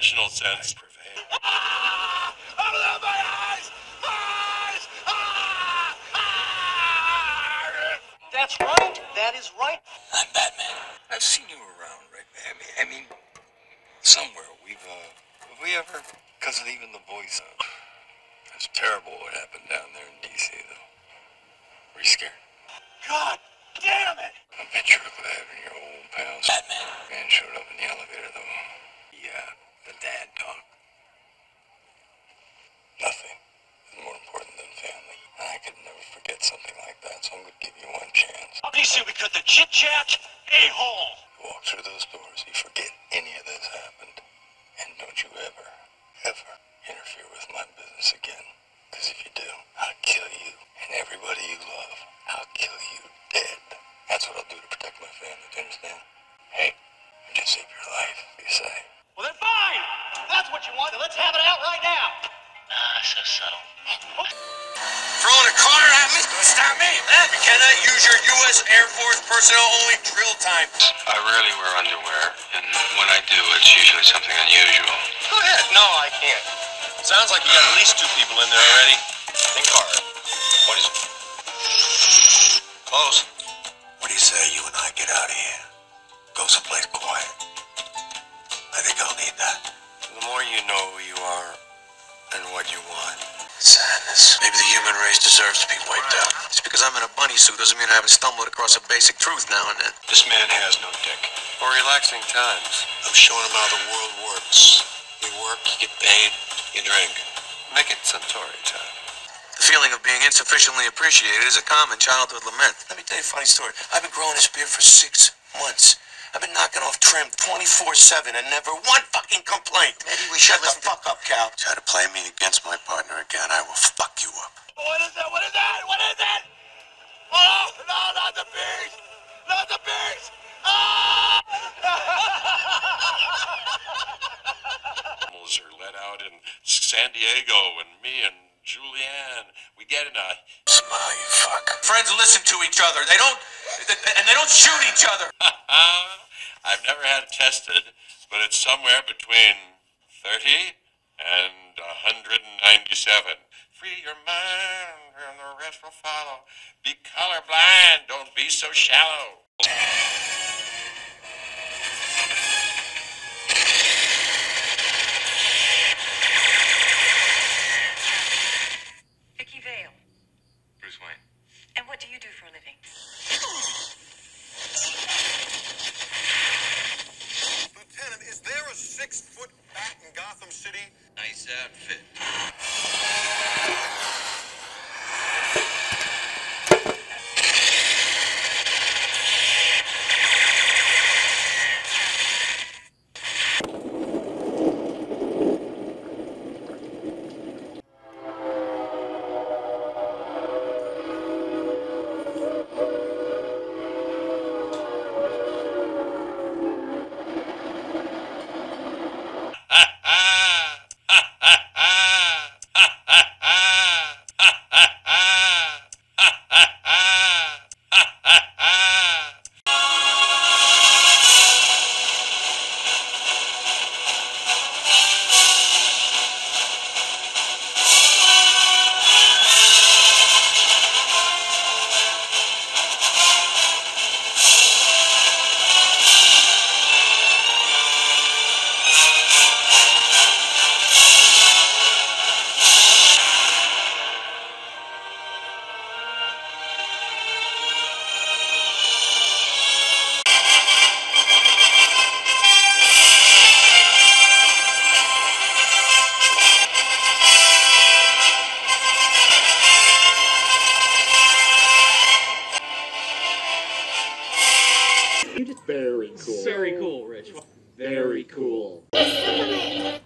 professional sense. Ah! Open up my eyes! Eyes! Ah! Ah! That's right. That is right. I'm Batman. I've seen you around, right? I mean, I mean somewhere. We've, uh, have we ever, because of even the voice, uh, it's terrible what happened down there in D.C., though. Were you scared? God damn it! I bet you're glad when your old pals. Batman. Man showed up in the elevator, though. Yeah, the dad talk. Nothing is more important than family. And I could never forget something like that, so I'm gonna give you one chance. Obviously, we cut the chit chat a hole. Walk through those doors, you forget any of this happened. And don't you ever, ever interfere with my business again. Because if you do, I'll kill you and everybody you love. I'll kill you dead. That's what I'll do to protect my family, do you understand? Hey, I just saved your life, you say. Well, then fine. If That's what you want. Then let's have it out right now. Ah, so subtle. Throwing a car at me? Don't stop me. Eh? You cannot use your U.S. Air Force personnel only drill time. I rarely wear underwear, and when I do, it's usually something unusual. Go ahead. No, I can't. Sounds like you got at least two people in there already. Think hard. What is it? Close. What do you say you and I get out of here? Go someplace quiet. I think I'll need that. The more you know who you are and what you want. Sadness. Maybe the human race deserves to be wiped out. Just because I'm in a bunny suit doesn't mean I haven't stumbled across a basic truth now and then. This man has no dick. Or relaxing times. I'm showing him how the world works. You work, you get paid, you drink. Make it Suntory time. The feeling of being insufficiently appreciated is a common childhood lament. Let me tell you a funny story. I've been growing this beard for six months. I've been knocking off trim 24-7 and never one fucking complaint. Maybe we should Shut the fuck up, Cal. Try to play me against my partner again, I will fuck you up. What is that? What is that? What is it? Oh, no, not the beast! Not the beast! Ah! Animals are let out in San Diego, and me and Julianne, we get in a Smile, you fuck. Friends listen to each other. They don't, and they don't shoot each other. I've never had it tested, but it's somewhere between 30 and 197. Free your mind, and the rest will follow. Be colorblind, don't be so shallow. Nice outfit. Very cool. Very cool, Rich. Very cool. Superman